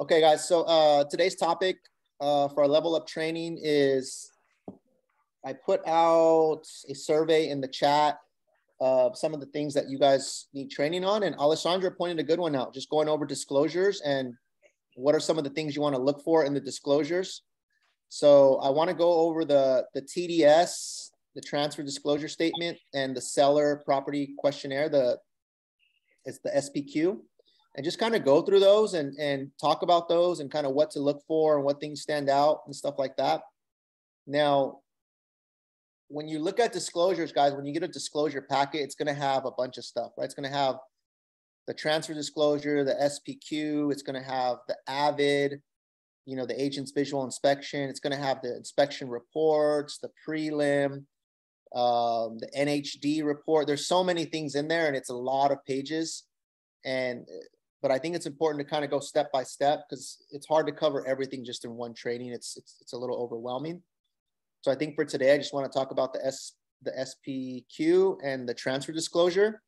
Okay, guys. So uh, today's topic uh, for our level up training is I put out a survey in the chat of some of the things that you guys need training on, and Alessandra pointed a good one out. Just going over disclosures and what are some of the things you want to look for in the disclosures. So I want to go over the the TDS, the transfer disclosure statement, and the seller property questionnaire. The it's the SPQ and just kind of go through those and, and talk about those and kind of what to look for and what things stand out and stuff like that. Now, when you look at disclosures, guys, when you get a disclosure packet, it's going to have a bunch of stuff, right? It's going to have the transfer disclosure, the SPQ, it's going to have the AVID, you know, the agent's visual inspection, it's going to have the inspection reports, the prelim, um, the NHD report. There's so many things in there and it's a lot of pages. And but I think it's important to kind of go step by step because it's hard to cover everything just in one training. It's, it's it's a little overwhelming. So I think for today, I just want to talk about the S the SPQ and the transfer disclosure,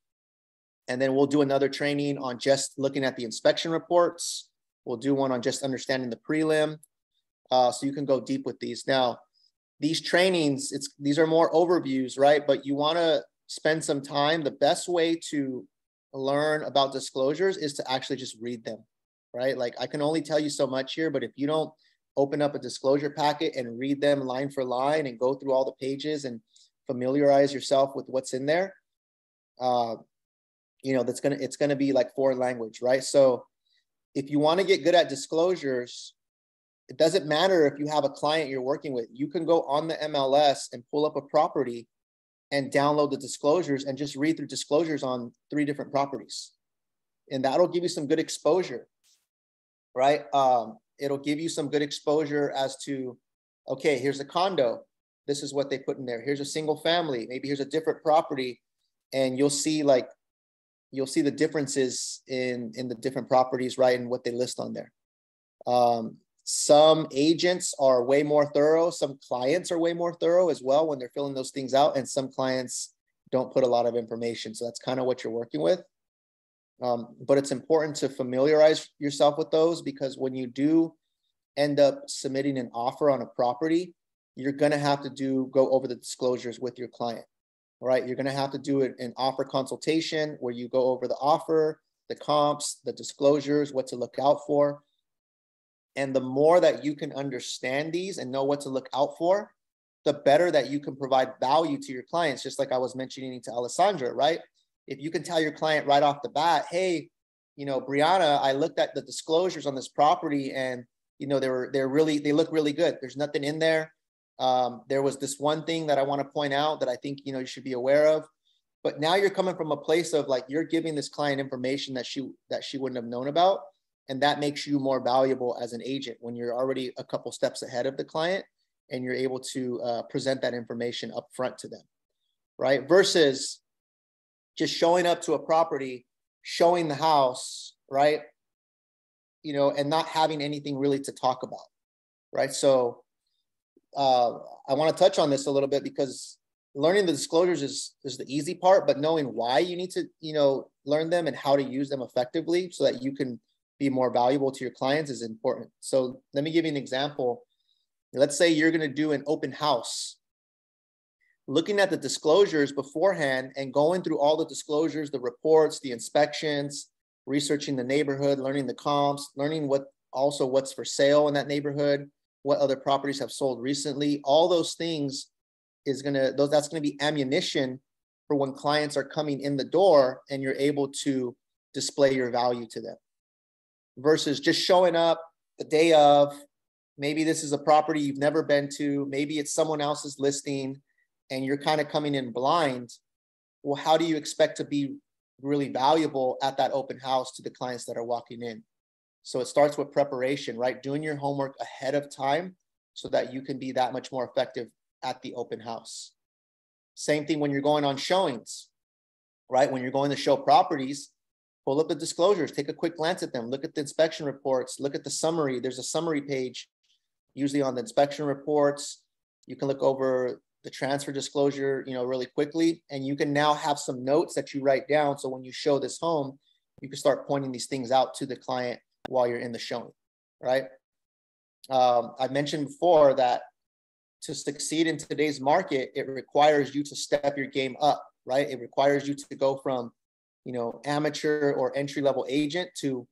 and then we'll do another training on just looking at the inspection reports. We'll do one on just understanding the prelim, uh, so you can go deep with these. Now, these trainings, it's these are more overviews, right? But you want to spend some time. The best way to learn about disclosures is to actually just read them, right? Like I can only tell you so much here, but if you don't open up a disclosure packet and read them line for line and go through all the pages and familiarize yourself with what's in there, uh, you know, that's gonna it's gonna be like foreign language, right? So if you want to get good at disclosures, it doesn't matter if you have a client you're working with. You can go on the MLS and pull up a property and download the disclosures and just read through disclosures on three different properties. And that'll give you some good exposure, right? Um, it'll give you some good exposure as to, okay, here's a condo. This is what they put in there. Here's a single family. Maybe here's a different property. And you'll see like, you'll see the differences in, in the different properties, right? And what they list on there. Um, some agents are way more thorough. Some clients are way more thorough as well when they're filling those things out. And some clients don't put a lot of information. So that's kind of what you're working with. Um, but it's important to familiarize yourself with those because when you do end up submitting an offer on a property, you're going to have to do go over the disclosures with your client. All right. You're going to have to do it an offer consultation where you go over the offer, the comps, the disclosures, what to look out for and the more that you can understand these and know what to look out for, the better that you can provide value to your clients. Just like I was mentioning to Alessandra, right? If you can tell your client right off the bat, hey, you know, Brianna, I looked at the disclosures on this property and you know they were they're really they look really good. There's nothing in there. Um, there was this one thing that I want to point out that I think you know you should be aware of. But now you're coming from a place of like you're giving this client information that she that she wouldn't have known about and that makes you more valuable as an agent when you're already a couple steps ahead of the client and you're able to uh, present that information up front to them right? Versus just showing up to a property showing the house right? You know and not having anything really to talk about right? So uh, i want to touch on this a little bit because learning the disclosures is is the easy part but knowing why you need to you know learn them and how to use them effectively so that you can be more valuable to your clients is important. So let me give you an example. Let's say you're going to do an open house. Looking at the disclosures beforehand and going through all the disclosures, the reports, the inspections, researching the neighborhood, learning the comps, learning what also what's for sale in that neighborhood, what other properties have sold recently, all those things is going to those that's going to be ammunition for when clients are coming in the door and you're able to display your value to them versus just showing up the day of. Maybe this is a property you've never been to. Maybe it's someone else's listing and you're kind of coming in blind. Well, how do you expect to be really valuable at that open house to the clients that are walking in? So it starts with preparation, right? Doing your homework ahead of time so that you can be that much more effective at the open house. Same thing when you're going on showings, right? When you're going to show properties, pull up the disclosures, take a quick glance at them, look at the inspection reports, look at the summary. There's a summary page usually on the inspection reports. You can look over the transfer disclosure, you know, really quickly, and you can now have some notes that you write down. So when you show this home, you can start pointing these things out to the client while you're in the showing. right? Um, I mentioned before that to succeed in today's market, it requires you to step your game up, right? It requires you to go from, you know, amateur or entry level agent to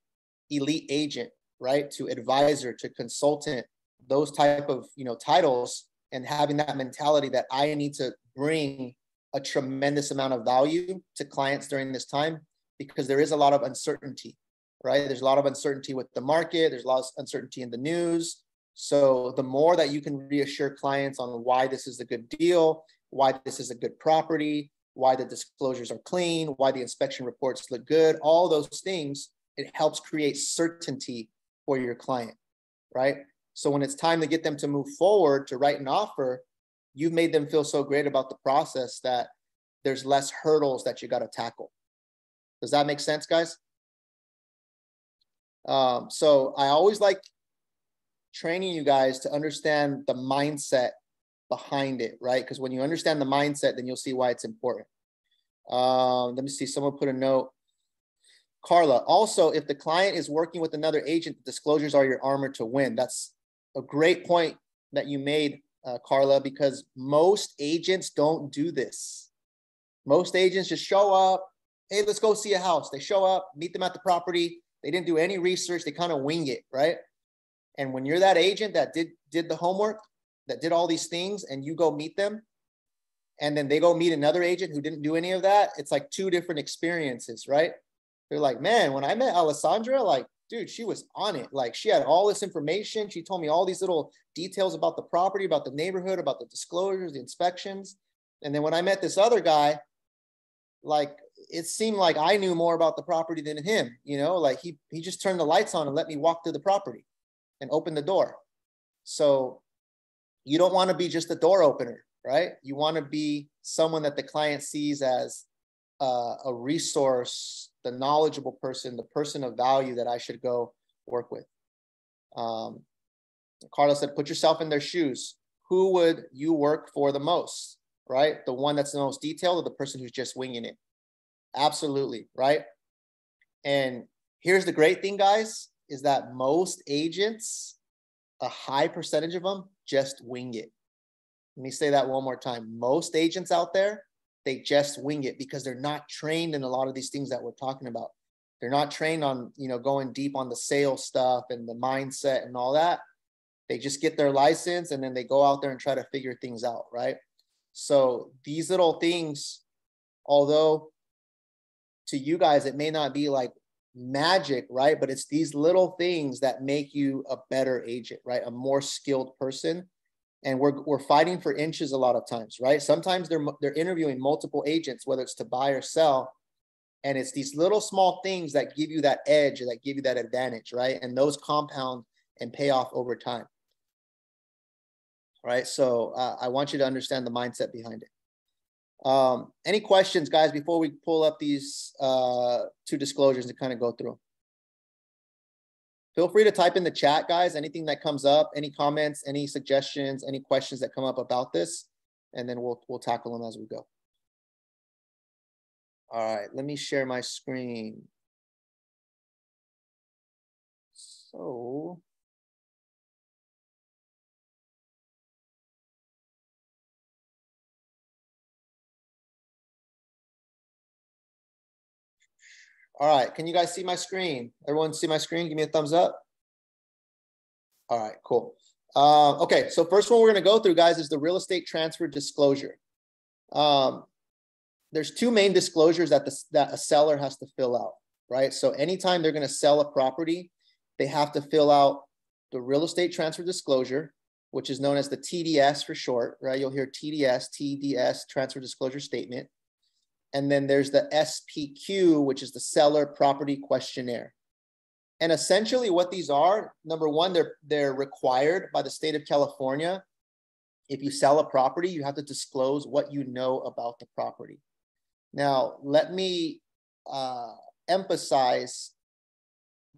elite agent, right? To advisor, to consultant, those type of, you know, titles and having that mentality that I need to bring a tremendous amount of value to clients during this time because there is a lot of uncertainty, right? There's a lot of uncertainty with the market, there's a lot of uncertainty in the news. So the more that you can reassure clients on why this is a good deal, why this is a good property, why the disclosures are clean, why the inspection reports look good, all those things, it helps create certainty for your client, right? So when it's time to get them to move forward to write an offer, you've made them feel so great about the process that there's less hurdles that you got to tackle. Does that make sense, guys? Um, so I always like training you guys to understand the mindset behind it, right? Because when you understand the mindset, then you'll see why it's important. Um, let me see, someone put a note. Carla, also, if the client is working with another agent, the disclosures are your armor to win. That's a great point that you made, uh, Carla, because most agents don't do this. Most agents just show up, hey, let's go see a house. They show up, meet them at the property. They didn't do any research. They kind of wing it, right? And when you're that agent that did did the homework, that did all these things, and you go meet them, and then they go meet another agent who didn't do any of that, it's like two different experiences, right? They're like, man, when I met Alessandra, like, dude, she was on it. Like, she had all this information. She told me all these little details about the property, about the neighborhood, about the disclosures, the inspections. And then when I met this other guy, like it seemed like I knew more about the property than him, you know, like he he just turned the lights on and let me walk through the property and open the door. So you don't want to be just a door opener, right? You want to be someone that the client sees as uh, a resource, the knowledgeable person, the person of value that I should go work with. Um, Carlos said, put yourself in their shoes. Who would you work for the most? right? The one that's the most detailed or the person who's just winging it? Absolutely, right? And here's the great thing, guys, is that most agents, a high percentage of them just wing it. Let me say that one more time. Most agents out there, they just wing it because they're not trained in a lot of these things that we're talking about. They're not trained on, you know, going deep on the sales stuff and the mindset and all that. They just get their license and then they go out there and try to figure things out, right? So these little things, although to you guys, it may not be like magic, right? But it's these little things that make you a better agent, right? A more skilled person. And we're, we're fighting for inches a lot of times, right? Sometimes they're, they're interviewing multiple agents, whether it's to buy or sell. And it's these little small things that give you that edge, that give you that advantage, right? And those compound and pay off over time right? So uh, I want you to understand the mindset behind it. Um, any questions, guys, before we pull up these uh, two disclosures and kind of go through? Feel free to type in the chat, guys, anything that comes up, any comments, any suggestions, any questions that come up about this, and then we'll, we'll tackle them as we go. All right, let me share my screen. So All right, can you guys see my screen? Everyone see my screen? Give me a thumbs up. All right, cool. Uh, okay, so first one we're gonna go through, guys, is the real estate transfer disclosure. Um, there's two main disclosures that, the, that a seller has to fill out, right? So anytime they're gonna sell a property, they have to fill out the real estate transfer disclosure, which is known as the TDS for short, right? You'll hear TDS, TDS, transfer disclosure statement. And then there's the SPQ, which is the seller property questionnaire. And essentially what these are, number one, they're, they're required by the state of California. If you sell a property, you have to disclose what you know about the property. Now, let me uh, emphasize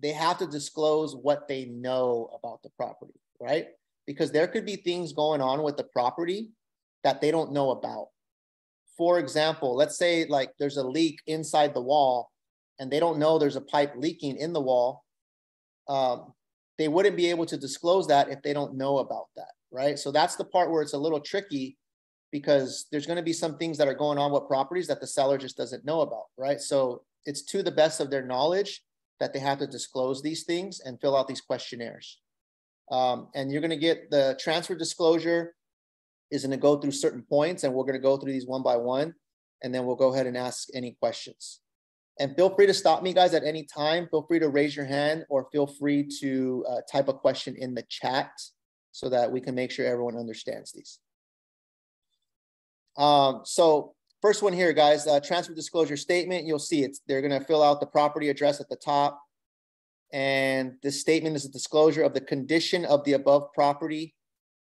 they have to disclose what they know about the property, right? Because there could be things going on with the property that they don't know about for example, let's say like there's a leak inside the wall and they don't know there's a pipe leaking in the wall. Um, they wouldn't be able to disclose that if they don't know about that, right? So that's the part where it's a little tricky because there's going to be some things that are going on with properties that the seller just doesn't know about, right? So it's to the best of their knowledge that they have to disclose these things and fill out these questionnaires. Um, and you're going to get the transfer disclosure is going to go through certain points, and we're going to go through these one by one, and then we'll go ahead and ask any questions. And feel free to stop me, guys, at any time. Feel free to raise your hand or feel free to uh, type a question in the chat so that we can make sure everyone understands these. Um, so first one here, guys, uh, transfer disclosure statement. You'll see it's they're going to fill out the property address at the top. And this statement is a disclosure of the condition of the above property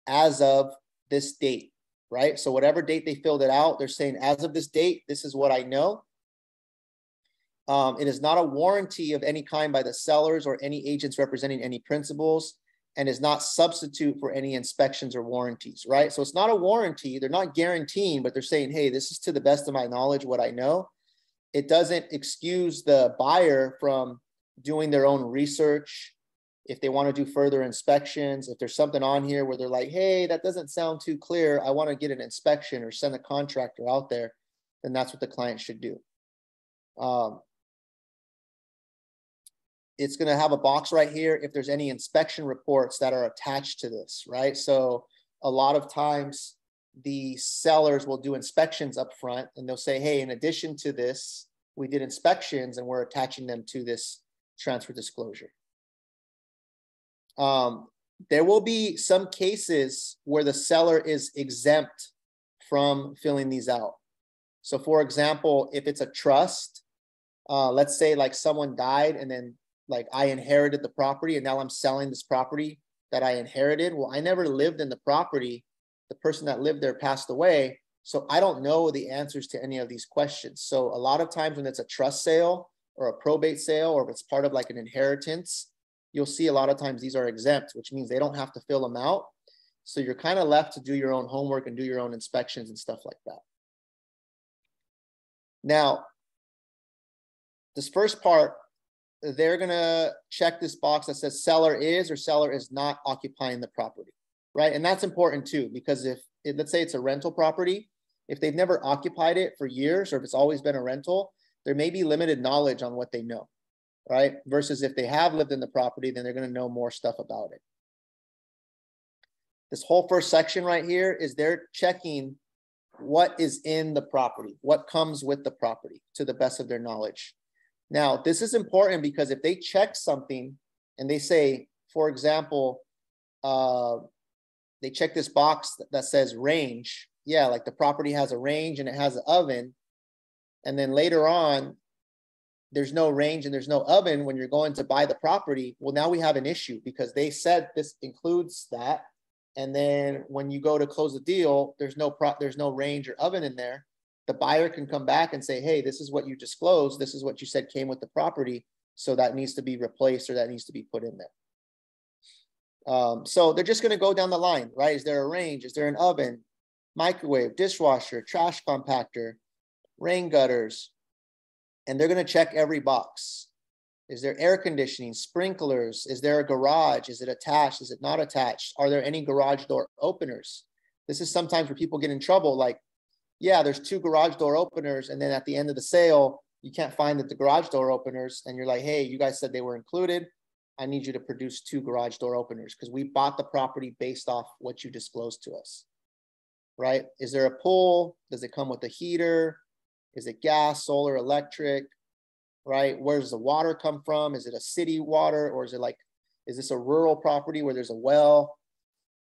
as of this date, right? So whatever date they filled it out, they're saying as of this date, this is what I know. Um, it is not a warranty of any kind by the sellers or any agents representing any principals and is not substitute for any inspections or warranties, right? So it's not a warranty. They're not guaranteeing, but they're saying, hey, this is to the best of my knowledge what I know. It doesn't excuse the buyer from doing their own research. If they want to do further inspections, if there's something on here where they're like, hey, that doesn't sound too clear, I want to get an inspection or send a contractor out there, then that's what the client should do. Um, it's going to have a box right here if there's any inspection reports that are attached to this, right? So a lot of times the sellers will do inspections up front and they'll say, hey, in addition to this, we did inspections and we're attaching them to this transfer disclosure. Um, there will be some cases where the seller is exempt from filling these out. So for example, if it's a trust, uh, let's say like someone died and then like I inherited the property and now I'm selling this property that I inherited. Well, I never lived in the property. The person that lived there passed away. So I don't know the answers to any of these questions. So a lot of times when it's a trust sale or a probate sale, or if it's part of like an inheritance, you'll see a lot of times these are exempt, which means they don't have to fill them out. So you're kind of left to do your own homework and do your own inspections and stuff like that. Now, this first part they're going to check this box that says seller is or seller is not occupying the property, right? And that's important too, because if it, let's say it's a rental property, if they've never occupied it for years or if it's always been a rental, there may be limited knowledge on what they know, right? Versus if they have lived in the property, then they're going to know more stuff about it. This whole first section right here is they're checking what is in the property, what comes with the property to the best of their knowledge. Now, this is important because if they check something and they say, for example, uh, they check this box that says range. Yeah, like the property has a range and it has an oven. And then later on, there's no range and there's no oven when you're going to buy the property. Well, now we have an issue because they said this includes that. And then when you go to close the deal, there's no pro- there's no range or oven in there the buyer can come back and say, hey, this is what you disclosed. This is what you said came with the property. So that needs to be replaced or that needs to be put in there. Um, so they're just going to go down the line, right? Is there a range? Is there an oven, microwave, dishwasher, trash compactor, rain gutters? And they're going to check every box. Is there air conditioning, sprinklers? Is there a garage? Is it attached? Is it not attached? Are there any garage door openers? This is sometimes where people get in trouble. Like, yeah, there's two garage door openers, and then at the end of the sale, you can't find the garage door openers, and you're like, hey, you guys said they were included. I need you to produce two garage door openers because we bought the property based off what you disclosed to us. Right? Is there a pool? Does it come with a heater? Is it gas, solar, electric? Right? Where does the water come from? Is it a city water or is it like, is this a rural property where there's a well?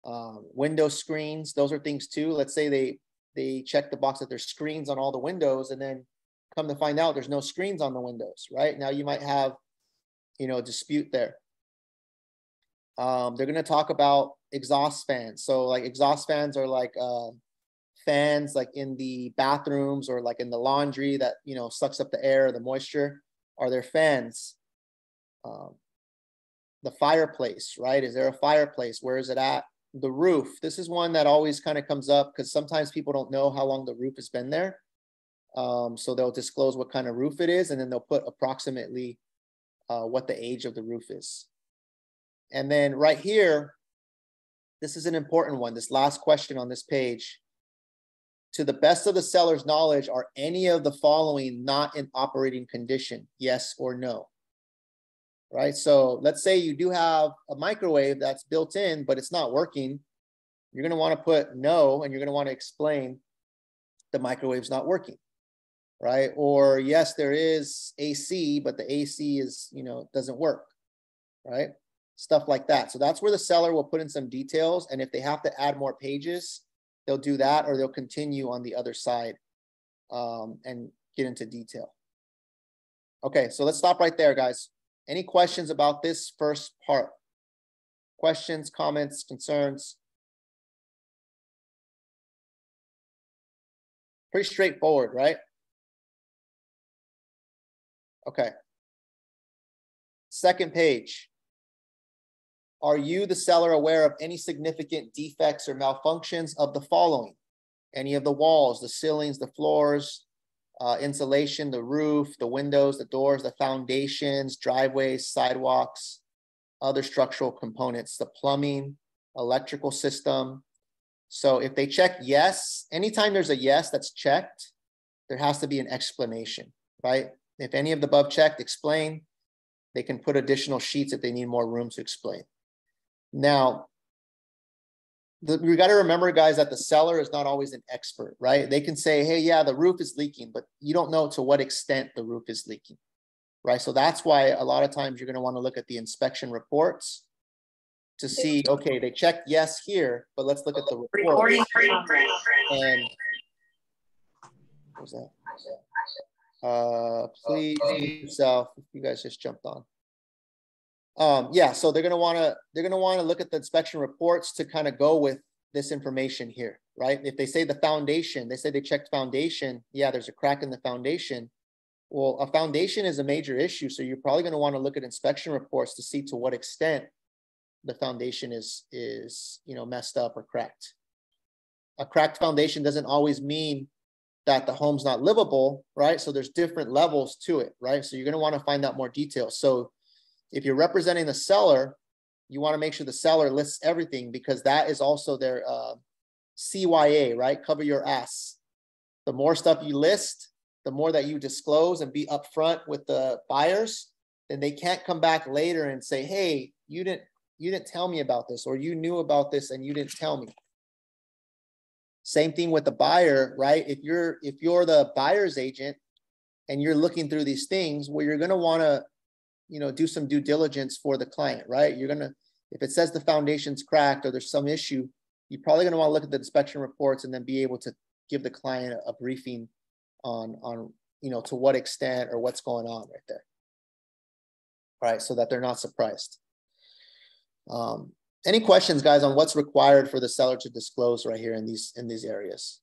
Um, window screens, those are things too. Let's say they they check the box that there's screens on all the windows and then come to find out there's no screens on the windows right now you might have you know a dispute there um, they're going to talk about exhaust fans so like exhaust fans are like uh, fans like in the bathrooms or like in the laundry that you know sucks up the air or the moisture are there fans um, the fireplace right is there a fireplace where is it at the roof. This is one that always kind of comes up because sometimes people don't know how long the roof has been there. Um, so they'll disclose what kind of roof it is, and then they'll put approximately uh, what the age of the roof is. And then right here, this is an important one. This last question on this page. To the best of the seller's knowledge, are any of the following not in operating condition? Yes or no? Right. So let's say you do have a microwave that's built in, but it's not working. You're going to want to put no, and you're going to want to explain the microwave's not working. Right. Or yes, there is AC, but the AC is, you know, doesn't work. Right stuff like that. So that's where the seller will put in some details. And if they have to add more pages, they'll do that or they'll continue on the other side um, and get into detail. Okay, so let's stop right there, guys. Any questions about this first part? Questions, comments, concerns? Pretty straightforward, right? Okay. Second page. Are you, the seller, aware of any significant defects or malfunctions of the following? Any of the walls, the ceilings, the floors, uh, insulation, the roof, the windows, the doors, the foundations, driveways, sidewalks, other structural components, the plumbing, electrical system. So if they check yes, anytime there's a yes that's checked, there has to be an explanation, right? If any of the above checked, explain. They can put additional sheets if they need more room to explain. Now, the, we got to remember, guys, that the seller is not always an expert, right? They can say, hey, yeah, the roof is leaking, but you don't know to what extent the roof is leaking, right? So that's why a lot of times you're going to want to look at the inspection reports to see, okay, they checked yes here, but let's look at the report. And what was that? Uh, please yourself. You guys just jumped on um, yeah, so they're gonna wanna they're gonna wanna look at the inspection reports to kind of go with this information here, right? If they say the foundation, they say they checked foundation, yeah, there's a crack in the foundation. Well, a foundation is a major issue, so you're probably going to want to look at inspection reports to see to what extent the foundation is is you know messed up or cracked. A cracked foundation doesn't always mean that the home's not livable, right? So there's different levels to it, right? So you're going to want to find out more details. So if you're representing the seller, you want to make sure the seller lists everything because that is also their uh, CYA, right? Cover your ass. The more stuff you list, the more that you disclose and be upfront with the buyers, then they can't come back later and say, "Hey, you didn't you didn't tell me about this, or you knew about this and you didn't tell me." Same thing with the buyer, right? If you're if you're the buyer's agent and you're looking through these things, well, you're going to want to you know, do some due diligence for the client, right? You're gonna, if it says the foundation's cracked or there's some issue, you're probably gonna want to look at the inspection reports and then be able to give the client a, briefing on on you know to what extent or what's going on right there. Right, so that they're not surprised. Um, any questions, guys, on what's required for the seller to disclose right here in these in these areas?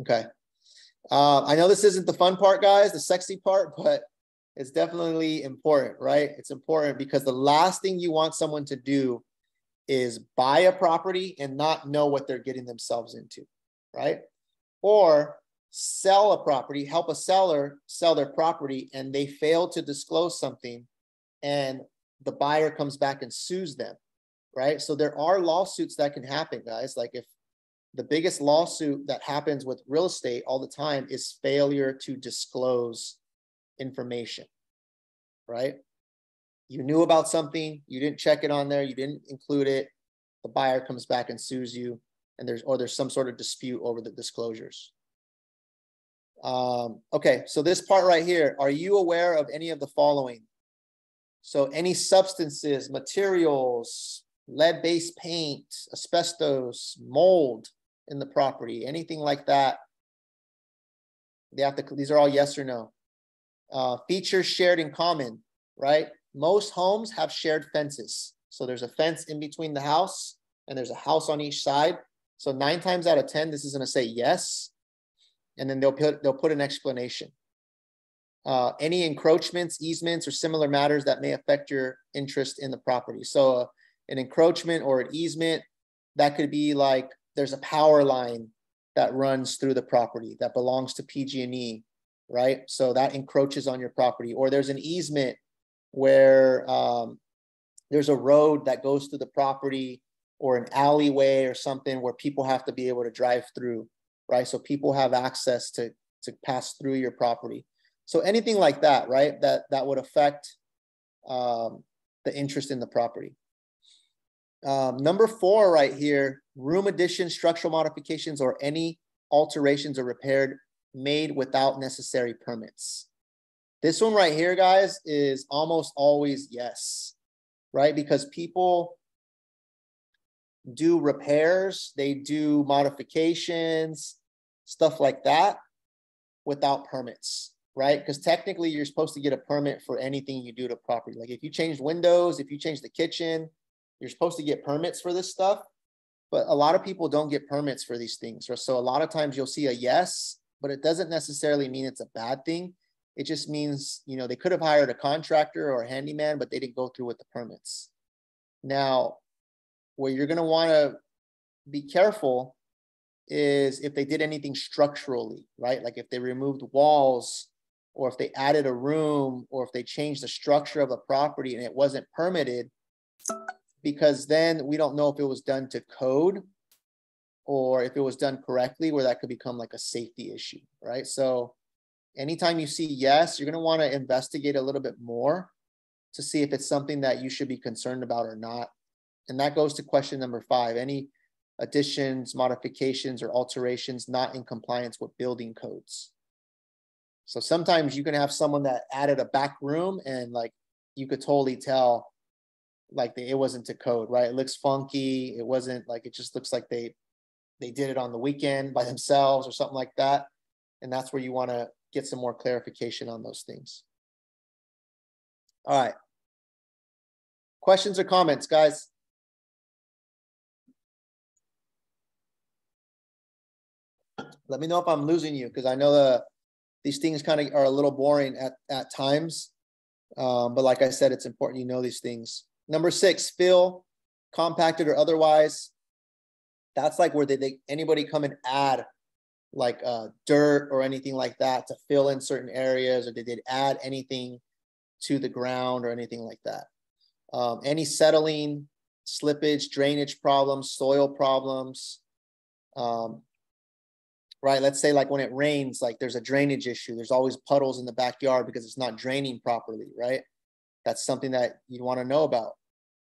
Okay. Uh, I know this isn't the fun part, guys, the sexy part, but it's definitely important, right? It's important because the last thing you want someone to do is buy a property and not know what they're getting themselves into, right? Or sell a property, help a seller sell their property, and they fail to disclose something, and the buyer comes back and sues them, right? So there are lawsuits that can happen, guys. Like if the biggest lawsuit that happens with real estate all the time is failure to disclose information, right? You knew about something, you didn't check it on there, you didn't include it, the buyer comes back and sues you, and there's or there's some sort of dispute over the disclosures. Um, okay, so this part right here, are you aware of any of the following? So any substances, materials, lead-based paint, asbestos, mold, in the property, anything like that. They have to, these are all yes or no. Uh, features shared in common, right? Most homes have shared fences. So there's a fence in between the house and there's a house on each side. So nine times out of 10, this is gonna say yes. And then they'll put, they'll put an explanation. Uh, any encroachments, easements, or similar matters that may affect your interest in the property. So uh, an encroachment or an easement, that could be like there's a power line that runs through the property that belongs to PG&E, right? So that encroaches on your property. Or there's an easement where um, there's a road that goes through the property or an alleyway or something where people have to be able to drive through, right? So people have access to to pass through your property. So anything like that, right? That that would affect um, the interest in the property. Um, number four, right here, room addition, structural modifications, or any alterations or repaired made without necessary permits. This one right here, guys, is almost always yes, right? Because people do repairs, they do modifications, stuff like that without permits, right? Because technically you're supposed to get a permit for anything you do to property. Like if you change windows, if you change the kitchen, you're supposed to get permits for this stuff. But a lot of people don't get permits for these things. So a lot of times you'll see a yes, but it doesn't necessarily mean it's a bad thing. It just means, you know, they could have hired a contractor or a handyman, but they didn't go through with the permits. Now, where you're going to want to be careful is if they did anything structurally, right? Like if they removed walls or if they added a room or if they changed the structure of a property and it wasn't permitted, because then we don't know if it was done to code or if it was done correctly, where that could become like a safety issue, right? So anytime you see yes, you're going to want to investigate a little bit more to see if it's something that you should be concerned about or not. And that goes to question number five any additions, modifications, or alterations not in compliance with building codes. So sometimes you can have someone that added a back room and like you could totally tell like it wasn't to code, right? It looks funky. It wasn't like it just looks like they they did it on the weekend by themselves or something like that. And that's where you want to get some more clarification on those things. All right. Questions or comments, guys? Let me know if I'm losing you because I know the these things kind of are a little boring at, at times. Um, but like I said, it's important you know these things. Number six, fill, compacted or otherwise. That's like where they, they anybody come and add like uh, dirt or anything like that to fill in certain areas, or did they did add anything to the ground or anything like that. Um, any settling, slippage, drainage problems, soil problems. Um, right? Let's say like when it rains, like there's a drainage issue. There's always puddles in the backyard because it's not draining properly, right? That's something that you want to know about.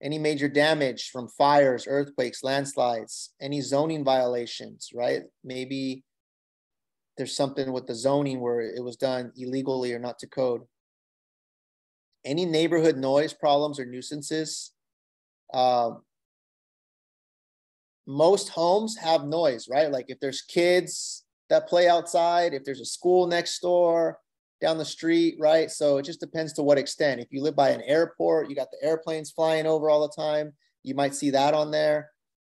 Any major damage from fires, earthquakes, landslides, any zoning violations, right? Maybe there's something with the zoning where it was done illegally or not to code. Any neighborhood noise problems or nuisances. Um, most homes have noise, right? Like if there's kids that play outside, if there's a school next door, down the street, right? So it just depends to what extent. If you live by an airport, you got the airplanes flying over all the time, you might see that on there.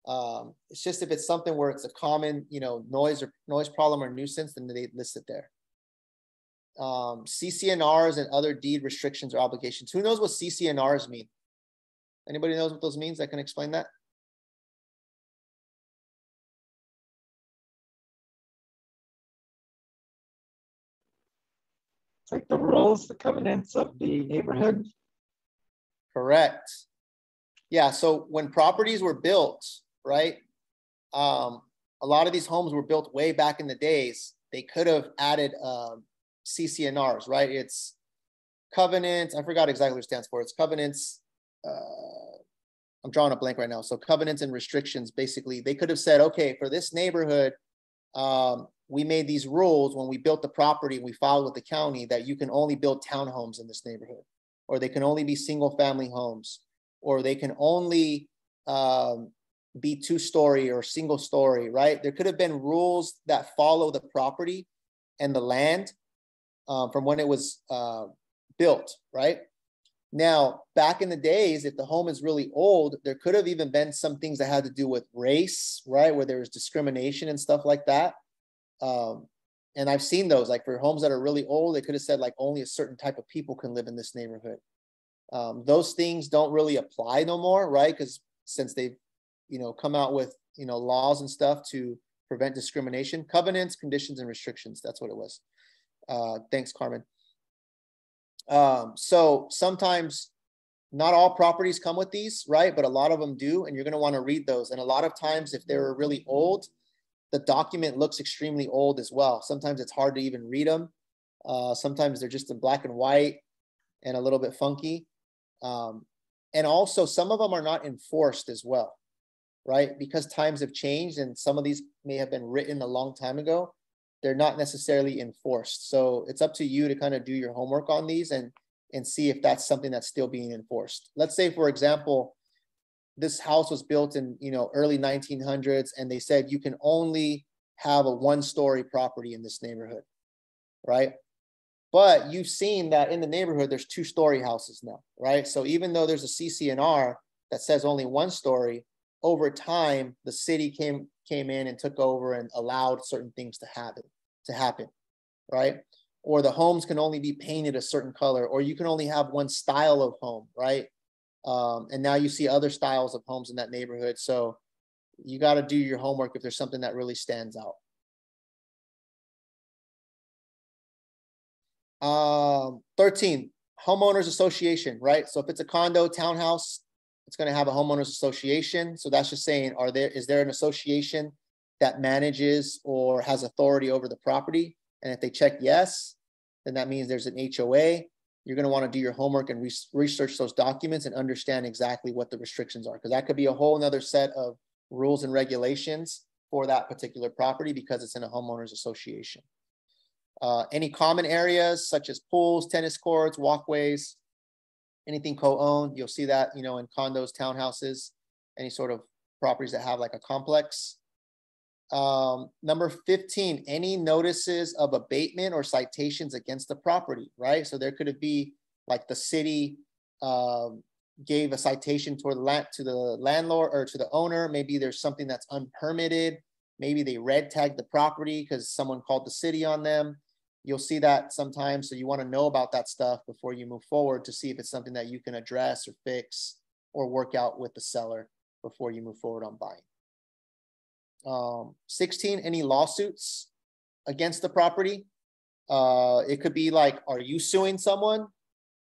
Um, it's just if it's something where it's a common, you know, noise or noise problem or nuisance, then they list it there. Um, CC&Rs other deed restrictions or obligations. Who knows what CC&Rs mean? Anybody knows what those means? I can explain that. It's like the rules, the covenants of the neighborhood. Correct. Yeah. So when properties were built, right? Um, a lot of these homes were built way back in the days. They could have added um, CC&Rs, right? It's covenants. I forgot exactly what it stands for. It's covenants. Uh, I'm drawing a blank right now. So covenants and restrictions. Basically, they could have said, okay, for this neighborhood, um, we made these rules when we built the property we filed with the county that you can only build townhomes in this neighborhood or they can only be single family homes or they can only um, be two story or single story right? There could have been rules that follow the property and the land um, from when it was uh, built right? Now back in the days if the home is really old there could have even been some things that had to do with race right? Where there was discrimination and stuff like that um, and I've seen those like for homes that are really old, they could have said like only a certain type of people can live in this neighborhood. Um, those things don't really apply no more, right? Because since they've, you know, come out with, you know, laws and stuff to prevent discrimination, covenants, conditions, and restrictions. That's what it was. Uh, thanks, Carmen. Um, so sometimes not all properties come with these, right? But a lot of them do, and you're going to want to read those. And a lot of times, if they're really old, the document looks extremely old as well. Sometimes it's hard to even read them. Uh, sometimes they're just in black and white and a little bit funky. Um, and also, some of them are not enforced as well, right? Because times have changed and some of these may have been written a long time ago. They're not necessarily enforced. So it's up to you to kind of do your homework on these and and see if that's something that's still being enforced. Let's say, for example, this house was built in you know early 1900s, and they said you can only have a one-story property in this neighborhood, right? But you've seen that in the neighborhood, there's two-story houses now, right? So even though there's a CC&R that says only one story, over time the city came came in and took over and allowed certain things to happen to happen, right? or the homes can only be painted a certain color, or you can only have one style of home, right? Um, and now you see other styles of homes in that neighborhood. So you got to do your homework if there's something that really stands out. Um, 13, homeowners association, right? So if it's a condo, townhouse, it's going to have a homeowners association. So that's just saying, are there is there an association that manages or has authority over the property? And if they check yes, then that means there's an HOA. You're going to want to do your homework and re research those documents and understand exactly what the restrictions are, because that could be a whole nother set of rules and regulations for that particular property because it's in a homeowners association. Uh, any common areas such as pools, tennis courts, walkways, anything co-owned, you'll see that, you know, in condos, townhouses, any sort of properties that have like a complex. Um, number 15, any notices of abatement or citations against the property, right? So there could be like the city um, gave a citation toward to the landlord or to the owner. Maybe there's something that's unpermitted. Maybe they red tagged the property because someone called the city on them. You'll see that sometimes. So you want to know about that stuff before you move forward to see if it's something that you can address or fix or work out with the seller before you move forward on buying. Um, 16, any lawsuits against the property. Uh, it could be like, are you suing someone?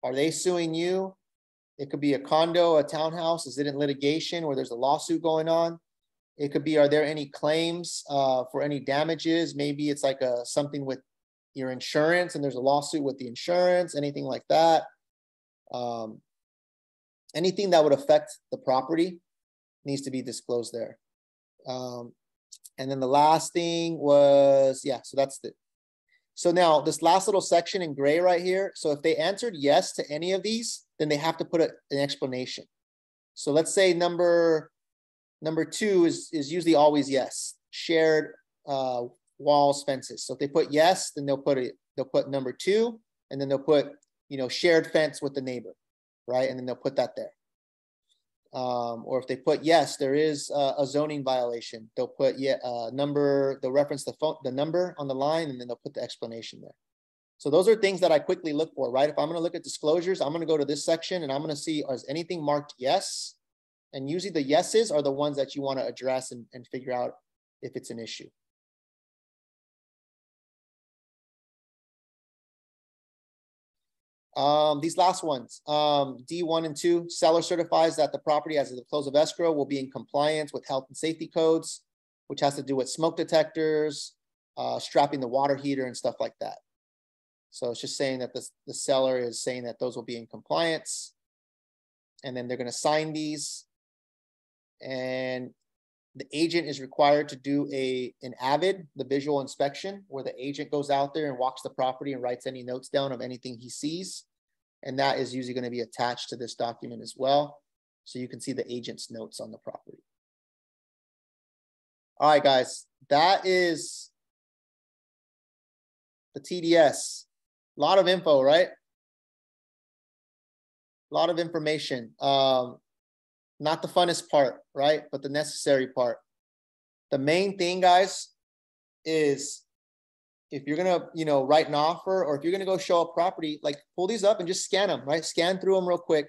Are they suing you? It could be a condo, a townhouse. Is it in litigation where there's a lawsuit going on? It could be, are there any claims uh, for any damages? Maybe it's like a something with your insurance and there's a lawsuit with the insurance, anything like that. Um, anything that would affect the property needs to be disclosed there. Um, and then the last thing was, yeah, so that's the, so now this last little section in gray right here. So if they answered yes to any of these, then they have to put a, an explanation. So let's say number, number two is, is usually always yes, shared uh, walls, fences. So if they put yes, then they'll put it, they'll put number two, and then they'll put, you know, shared fence with the neighbor, right? And then they'll put that there um, or if they put yes, there is a, a zoning violation, they'll put yeah, uh, number, they'll reference the phone, the number on the line, and then they'll put the explanation there. So those are things that I quickly look for, right? If I'm going to look at disclosures, I'm going to go to this section and I'm going to see is anything marked yes, and usually the yeses are the ones that you want to address and, and figure out if it's an issue. Um, these last ones, um, D1 and 2, seller certifies that the property as of the close of escrow will be in compliance with health and safety codes, which has to do with smoke detectors, uh, strapping the water heater and stuff like that. So it's just saying that the, the seller is saying that those will be in compliance. And then they're going to sign these. And the agent is required to do a an avid the visual inspection where the agent goes out there and walks the property and writes any notes down of anything he sees and that is usually going to be attached to this document as well. So you can see the agent's notes on the property. All right guys that is the tds a lot of info right? A lot of information. Um, not the funnest part, right? But the necessary part. The main thing, guys, is if you're gonna, you know, write an offer or if you're gonna go show a property, like pull these up and just scan them, right? Scan through them real quick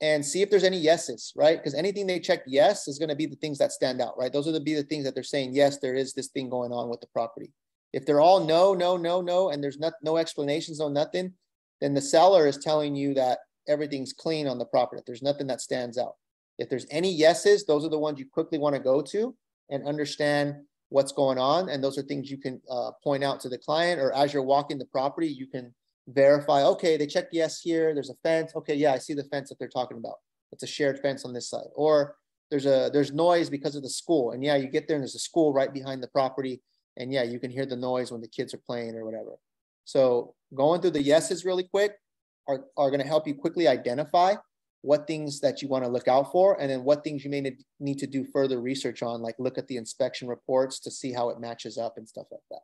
and see if there's any yeses, right? Because anything they check yes is gonna be the things that stand out, right? Those are the be the things that they're saying, yes, there is this thing going on with the property. If they're all no, no, no, no, and there's not no explanations, no nothing, then the seller is telling you that everything's clean on the property. There's nothing that stands out. If there's any yeses, those are the ones you quickly want to go to and understand what's going on. And those are things you can uh, point out to the client, or as you're walking the property, you can verify, okay, they checked yes here, there's a fence. Okay, yeah, I see the fence that they're talking about. It's a shared fence on this side. Or there's a there's noise because of the school. And yeah, you get there and there's a school right behind the property. And yeah, you can hear the noise when the kids are playing or whatever. So going through the yeses really quick are, are going to help you quickly identify what things that you want to look out for and then what things you may need to do further research on, like look at the inspection reports to see how it matches up and stuff like that.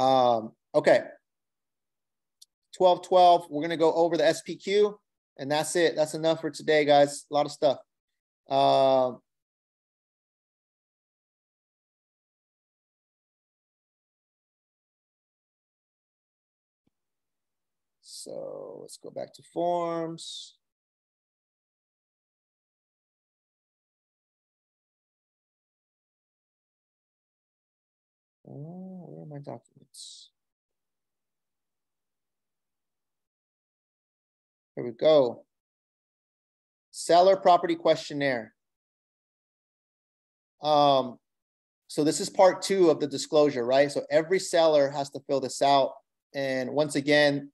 Um, okay. 1212, we're going to go over the SPQ. And that's it. That's enough for today, guys. A lot of stuff. Uh, so let's go back to forms. Oh, where are my documents? Here we go. Seller property questionnaire. Um, so this is part two of the disclosure, right? So every seller has to fill this out. And once again,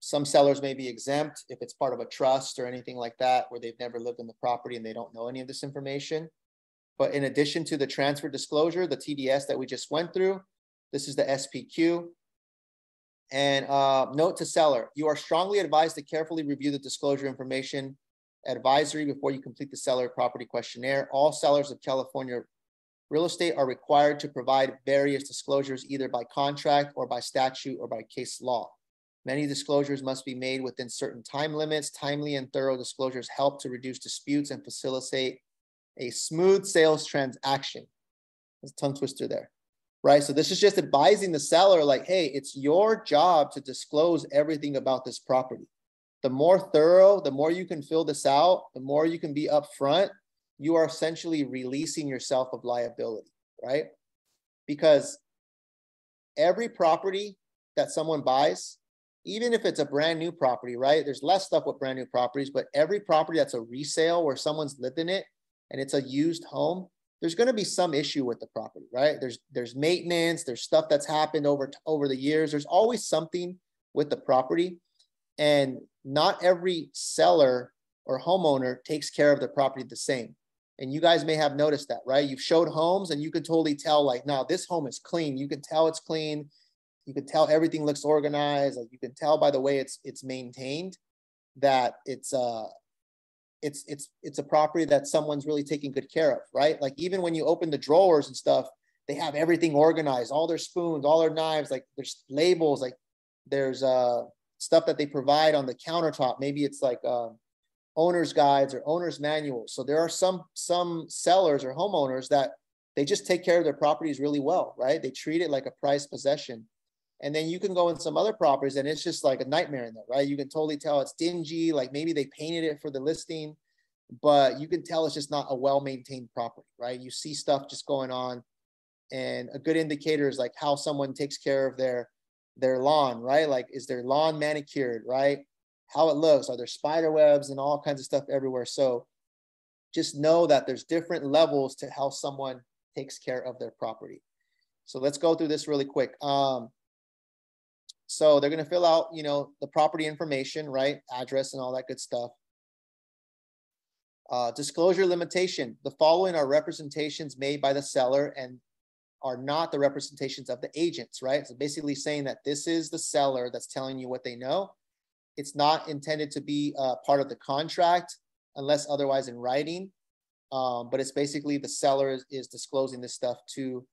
some sellers may be exempt if it's part of a trust or anything like that, where they've never lived in the property and they don't know any of this information. But in addition to the transfer disclosure, the TDS that we just went through, this is the SPQ. And uh, note to seller, you are strongly advised to carefully review the disclosure information advisory before you complete the seller property questionnaire. All sellers of California real estate are required to provide various disclosures either by contract or by statute or by case law. Many disclosures must be made within certain time limits. Timely and thorough disclosures help to reduce disputes and facilitate a smooth sales transaction. A tongue twister there right? So this is just advising the seller like, hey, it's your job to disclose everything about this property. The more thorough, the more you can fill this out, the more you can be upfront, you are essentially releasing yourself of liability, right? Because every property that someone buys, even if it's a brand new property, right? There's less stuff with brand new properties, but every property that's a resale where someone's lived in it and it's a used home, there's going to be some issue with the property, right? There's there's maintenance, there's stuff that's happened over over the years. There's always something with the property, and not every seller or homeowner takes care of the property the same. And you guys may have noticed that, right? You've showed homes, and you can totally tell, like, now this home is clean. You can tell it's clean. You can tell everything looks organized. Like you can tell by the way it's it's maintained that it's uh it's it's it's a property that someone's really taking good care of, right? Like even when you open the drawers and stuff, they have everything organized, all their spoons, all their knives, like there's labels, like there's uh stuff that they provide on the countertop. Maybe it's like uh, owner's guides or owner's manuals. So there are some some sellers or homeowners that they just take care of their properties really well, right? They treat it like a prized possession. And then you can go in some other properties and it's just like a nightmare in there, right? You can totally tell it's dingy, like maybe they painted it for the listing, but you can tell it's just not a well-maintained property, right? You see stuff just going on. And a good indicator is like how someone takes care of their their lawn, right? Like is their lawn manicured, right? How it looks, are there spider webs and all kinds of stuff everywhere. So just know that there's different levels to how someone takes care of their property. So let's go through this really quick. Um, so they're going to fill out, you know, the property information, right? Address and all that good stuff. Uh, disclosure limitation. The following are representations made by the seller and are not the representations of the agents, right? So basically saying that this is the seller that's telling you what they know. It's not intended to be uh, part of the contract unless otherwise in writing. Um, but it's basically the seller is, is disclosing this stuff to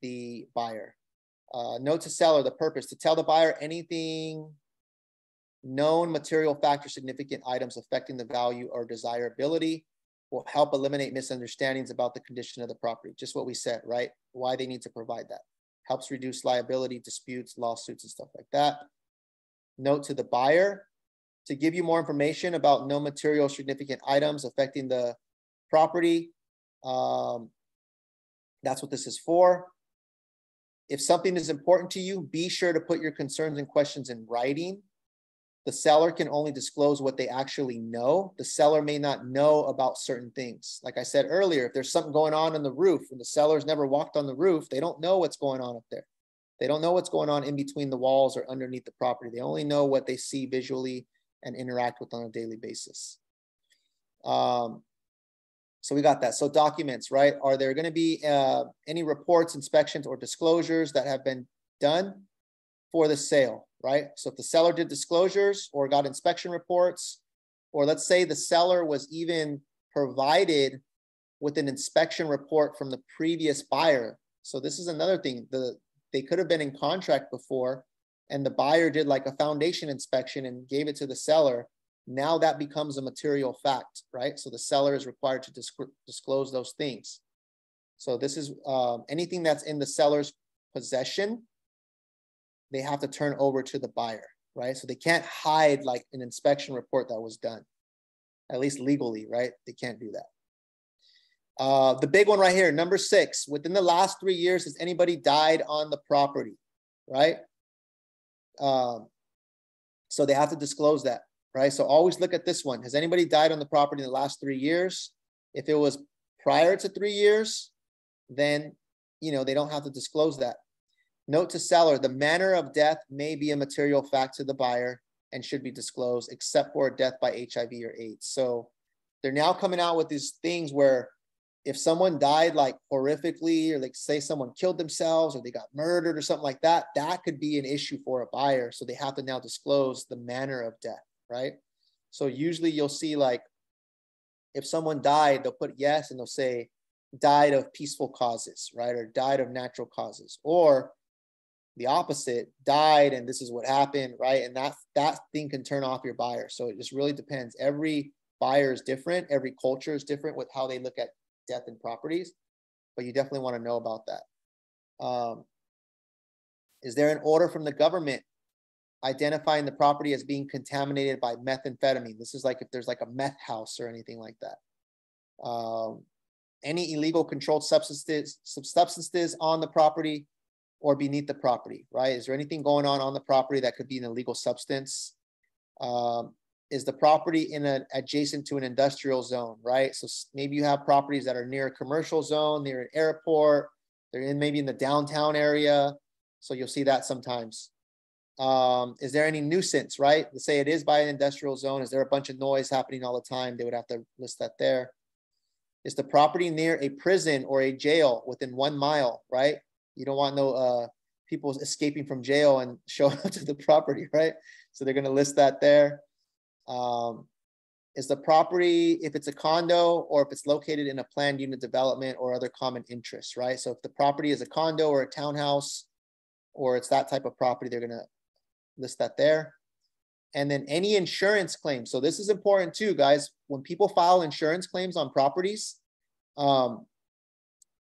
the buyer. Uh, note to seller, the purpose, to tell the buyer anything known material factor significant items affecting the value or desirability will help eliminate misunderstandings about the condition of the property. Just what we said, right? Why they need to provide that. Helps reduce liability, disputes, lawsuits, and stuff like that. Note to the buyer, to give you more information about no material significant items affecting the property. Um, that's what this is for if something is important to you, be sure to put your concerns and questions in writing. The seller can only disclose what they actually know. The seller may not know about certain things. Like I said earlier, if there's something going on in the roof and the seller's never walked on the roof, they don't know what's going on up there. They don't know what's going on in between the walls or underneath the property. They only know what they see visually and interact with on a daily basis. Um, so we got that. So documents, right? Are there going to be uh, any reports, inspections, or disclosures that have been done for the sale, right? So if the seller did disclosures or got inspection reports, or let's say the seller was even provided with an inspection report from the previous buyer. So this is another thing. The they could have been in contract before and the buyer did like a foundation inspection and gave it to the seller now that becomes a material fact right? So the seller is required to disc- disclose those things. So this is um, anything that's in the seller's possession they have to turn over to the buyer right? So they can't hide like an inspection report that was done at least legally right? They can't do that. Uh, the big one right here, number six, within the last three years, has anybody died on the property, right? Um, so they have to disclose that, right? So always look at this one. Has anybody died on the property in the last three years? If it was prior to three years, then you know they don't have to disclose that. Note to seller: the manner of death may be a material fact to the buyer and should be disclosed, except for death by HIV or AIDS. So they're now coming out with these things where if someone died like horrifically or like say someone killed themselves or they got murdered or something like that that could be an issue for a buyer so they have to now disclose the manner of death right? So usually you'll see like if someone died they'll put yes and they'll say died of peaceful causes right? Or died of natural causes. Or the opposite died and this is what happened right? And that that thing can turn off your buyer. So it just really depends. Every buyer is different. Every culture is different with how they look at death and properties, but you definitely want to know about that. Um, is there an order from the government identifying the property as being contaminated by methamphetamine? This is like if there's like a meth house or anything like that. Um, any illegal controlled substances, substances on the property or beneath the property, right? Is there anything going on on the property that could be an illegal substance? Um, is the property in an adjacent to an industrial zone, right? So maybe you have properties that are near a commercial zone, near an airport, they're in maybe in the downtown area. So you'll see that sometimes. Um, is there any nuisance, right? Let's say it is by an industrial zone. Is there a bunch of noise happening all the time? They would have to list that there. Is the property near a prison or a jail within one mile, right? You don't want no uh, people escaping from jail and showing up to the property, right? So they're going to list that there. Um, is the property, if it's a condo or if it's located in a planned unit development or other common interests, right? So if the property is a condo or a townhouse, or it's that type of property, they're gonna list that there. And then any insurance claims. So this is important too, guys. When people file insurance claims on properties, um,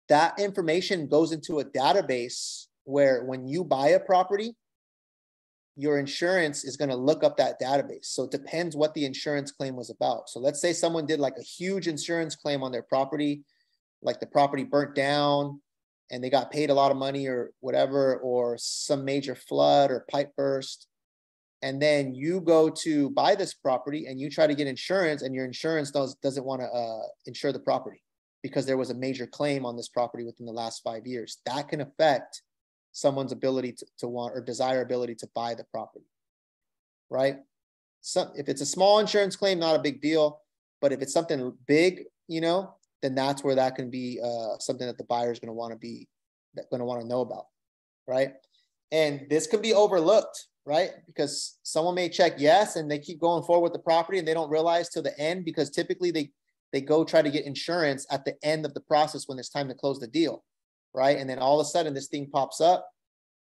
that information goes into a database where when you buy a property, your insurance is going to look up that database. So it depends what the insurance claim was about. So let's say someone did like a huge insurance claim on their property, like the property burnt down and they got paid a lot of money or whatever, or some major flood or pipe burst. And then you go to buy this property and you try to get insurance and your insurance does, doesn't want to uh, insure the property because there was a major claim on this property within the last five years. That can affect someone's ability to, to want or desirability to buy the property, right? So if it's a small insurance claim, not a big deal. But if it's something big, you know, then that's where that can be uh, something that the buyer is going to want to be going to want to know about, right? And this can be overlooked, right? Because someone may check yes, and they keep going forward with the property, and they don't realize till the end because typically they they go try to get insurance at the end of the process when it's time to close the deal right? And then all of a sudden this thing pops up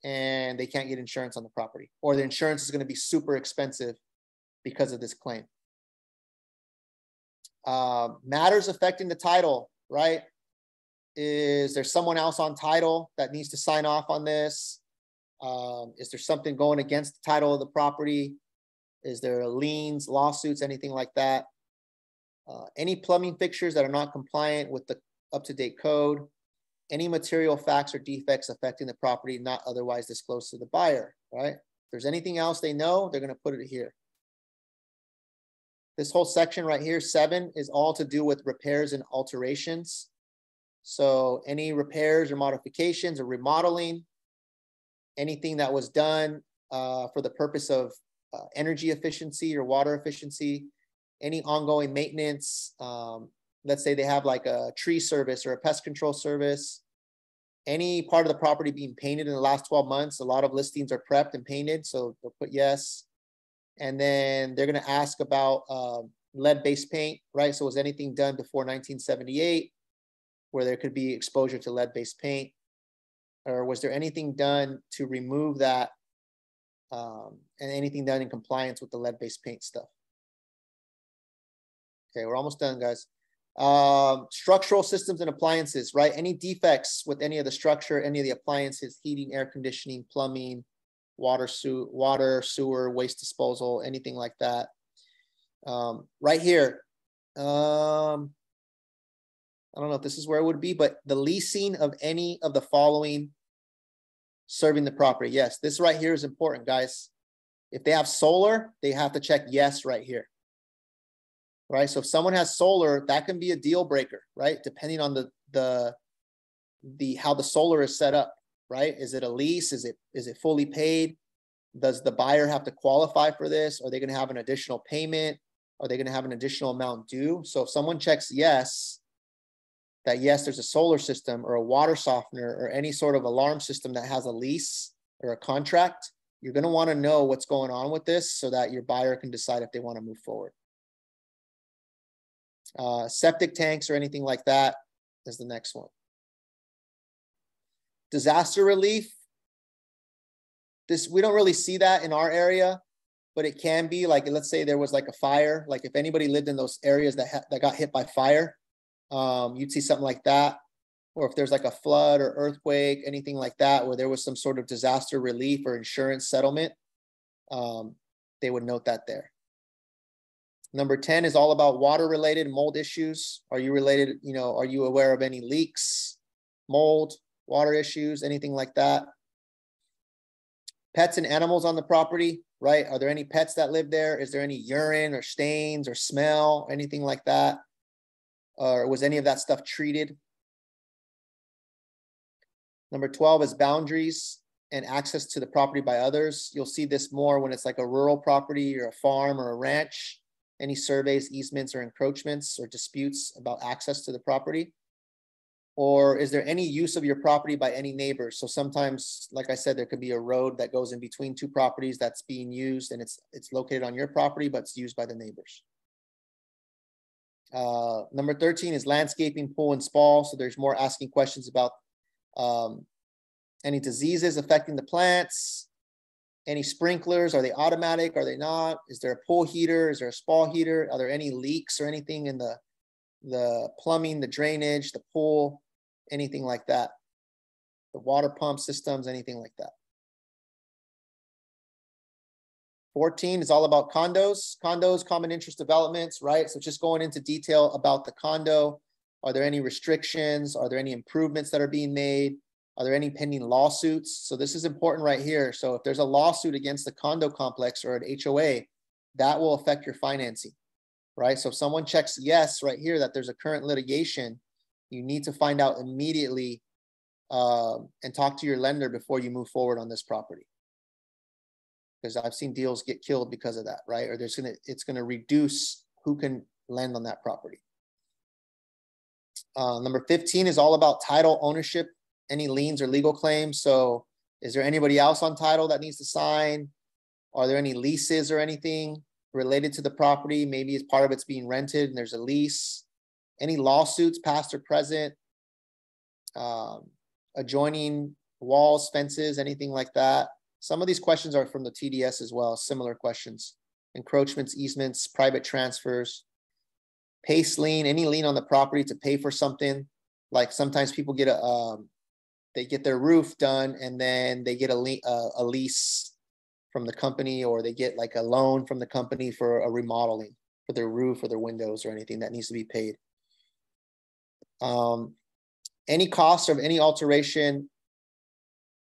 and they can't get insurance on the property or the insurance is going to be super expensive because of this claim. Uh, matters affecting the title, right? Is there someone else on title that needs to sign off on this? Um, is there something going against the title of the property? Is there liens, lawsuits, anything like that? Uh, any plumbing fixtures that are not compliant with the up-to-date code? any material facts or defects affecting the property not otherwise disclosed to the buyer, right? If there's anything else they know, they're going to put it here. This whole section right here, seven, is all to do with repairs and alterations. So any repairs or modifications or remodeling, anything that was done uh, for the purpose of uh, energy efficiency or water efficiency, any ongoing maintenance. Um, let's say they have like a tree service or a pest control service, any part of the property being painted in the last 12 months. A lot of listings are prepped and painted, so they'll put yes. And then they're going to ask about um, lead-based paint, right? So was anything done before 1978 where there could be exposure to lead-based paint? Or was there anything done to remove that um, and anything done in compliance with the lead-based paint stuff? Okay, we're almost done, guys. Um, structural systems and appliances, right? Any defects with any of the structure, any of the appliances, heating, air conditioning, plumbing, water, su- water, sewer, waste disposal, anything like that. Um, right here, um, I don't know if this is where it would be, but the leasing of any of the following serving the property. Yes, this right here is important, guys. If they have solar, they have to check yes right here. Right. So if someone has solar, that can be a deal breaker, right? Depending on the the the how the solar is set up, right? Is it a lease? Is it is it fully paid? Does the buyer have to qualify for this? Are they going to have an additional payment? Are they going to have an additional amount due? So if someone checks yes, that yes, there's a solar system or a water softener or any sort of alarm system that has a lease or a contract, you're going to want to know what's going on with this so that your buyer can decide if they want to move forward. Uh, septic tanks or anything like that is the next one. Disaster relief. This we don't really see that in our area but it can be like let's say there was like a fire like if anybody lived in those areas that ha- that got hit by fire um, you'd see something like that. Or if there's like a flood or earthquake anything like that where there was some sort of disaster relief or insurance settlement um, they would note that there. Number 10 is all about water related mold issues. Are you related you know are you aware of any leaks mold water issues anything like that pets and animals on the property right? Are there any pets that live there? Is there any urine or stains or smell, anything like that? Or was any of that stuff treated? Number 12 is boundaries and access to the property by others. You'll see this more when it's like a rural property or a farm or a ranch. Any surveys, easements, or encroachments or disputes about access to the property or is there any use of your property by any neighbors? So sometimes, like I said, there could be a road that goes in between two properties that's being used and it's it's located on your property, but it's used by the neighbors. Uh, number 13 is landscaping, pool, and spa. So there's more asking questions about um, any diseases affecting the plants, any sprinklers, are they automatic, are they not? Is there a pool heater, is there a spa heater? Are there any leaks or anything in the, the plumbing, the drainage, the pool? Anything like that. The water pump systems, anything like that. 14 is all about condos, condos, common interest developments, right? So just going into detail about the condo. Are there any restrictions? Are there any improvements that are being made? Are there any pending lawsuits? So this is important right here. So if there's a lawsuit against the condo complex or an HOA, that will affect your financing, right? So if someone checks yes right here that there's a current litigation, you need to find out immediately uh, and talk to your lender before you move forward on this property. Because I've seen deals get killed because of that, right? Or there's gonna it's gonna reduce who can lend on that property. Uh, number 15 is all about title ownership, any liens or legal claims. So is there anybody else on title that needs to sign? Are there any leases or anything related to the property? Maybe as part of it's being rented and there's a lease any lawsuits, past or present, um, adjoining walls, fences, anything like that. Some of these questions are from the TDS as well, similar questions. Encroachments, easements, private transfers, pace lien, any lien on the property to pay for something. Like sometimes people get a, um, they get their roof done and then they get a, le- a lease from the company or they get like a loan from the company for a remodeling for their roof or their windows or anything that needs to be paid. Um, any cost of any alteration